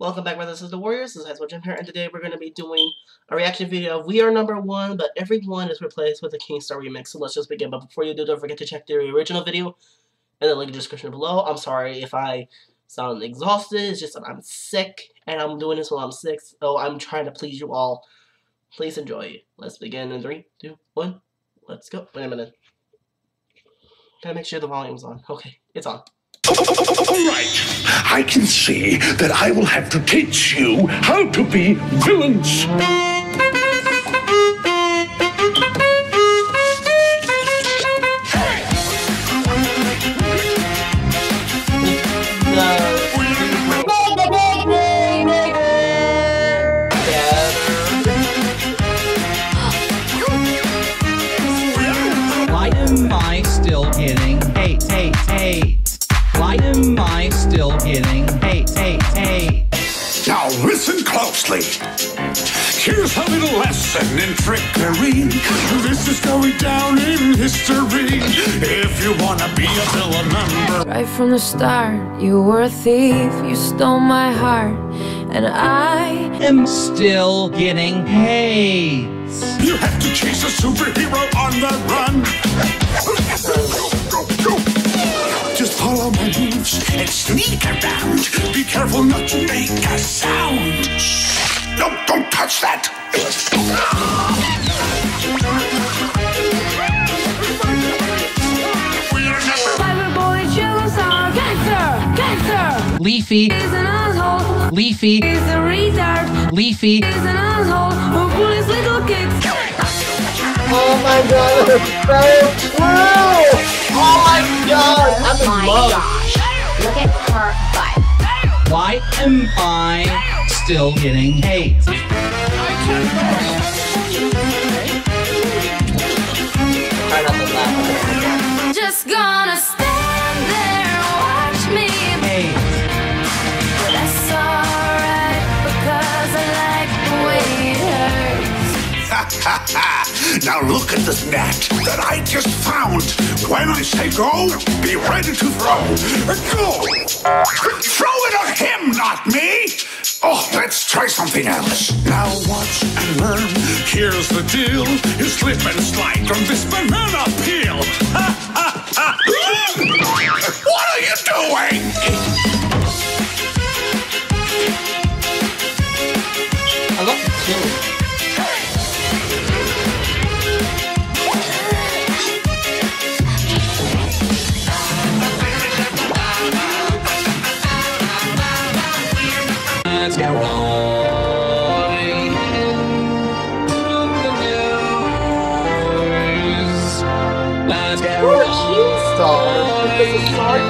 Welcome back, brothers and the Warriors. This is High Jim here, and today we're going to be doing a reaction video of We Are Number One, but everyone is replaced with a Keemstar remix, so let's just begin. But before you do, don't forget to check the original video in the link in the description below. I'm sorry if I sound exhausted, it's just that I'm sick, and I'm doing this while I'm sick, so I'm trying to please you all. Please enjoy. Let's begin in three, two, one. Let's go. Wait a minute. Gotta make sure the volume's on. Okay, it's on. All right. I can see that I will have to teach you how to be villains. Now listen closely. Here's a little lesson in trickery. This is going down in history. If you wanna be a villain number Right from the start, you were a thief, you stole my heart, and I Am still getting hate. You have to chase a superhero on the run. Just follow my moves and sneak around. Be careful not to make a sound. Shh. No, don't touch that. We are never. Cyberboy chills are gangster, gangster. Leafy, He's an asshole, leafy, he's a retard. leafy. He's an asshole who pulls little kicks. Oh my god, that's so true! Oh my god, I'm in oh love. gosh. Look at her butt. Why am I still getting hate? Try not to laugh. Just gonna now look at this net that I just found. When I say go, be ready to throw. Go! Throw it at him, not me! Oh, let's try something else. Now watch and learn. Here's the deal. You slip and slide on this banana peel. Ha ha ha! what are you doing? Let's get You're a rolling. Keemstar. This is sorry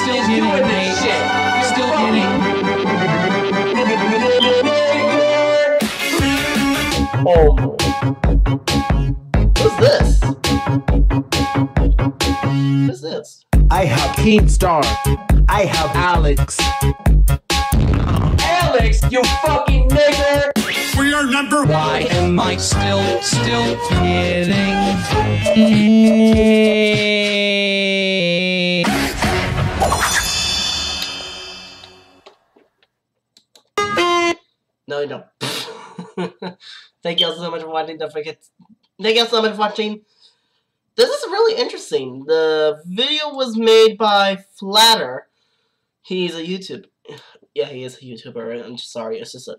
Still getting hate. Still getting. Still getting Oh. What's this? What's this? I have Keemstar. I have Alex. Alex, you fucking nigger! We are number Why am I still, still getting hate? No, you don't. Thank you all so much for watching. Don't forget Thank you so much for watching. This is really interesting. The video was made by Flater. He's a YouTube. Yeah, he is a YouTuber. I'm sorry. It's just a.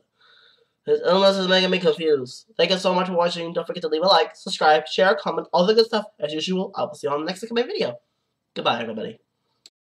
His illness is making me confused. Thank you so much for watching. Don't forget to leave a like, subscribe, share, comment, all the good stuff. As usual, I will see you on the next coming video. Goodbye, everybody.